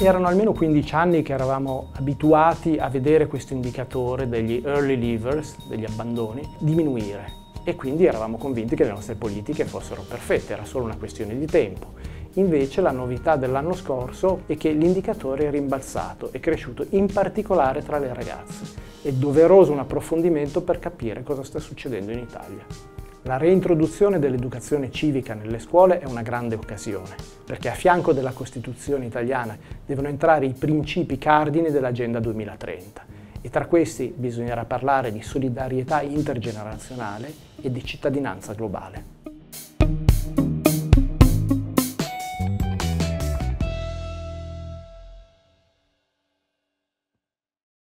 Erano almeno 15 anni che eravamo abituati a vedere questo indicatore degli early leavers, degli abbandoni, diminuire e quindi eravamo convinti che le nostre politiche fossero perfette, era solo una questione di tempo. Invece la novità dell'anno scorso è che l'indicatore è rimbalzato, è cresciuto in particolare tra le ragazze. È doveroso un approfondimento per capire cosa sta succedendo in Italia. La reintroduzione dell'educazione civica nelle scuole è una grande occasione, perché a fianco della Costituzione italiana devono entrare i principi cardini dell'Agenda 2030 e tra questi bisognerà parlare di solidarietà intergenerazionale e di cittadinanza globale.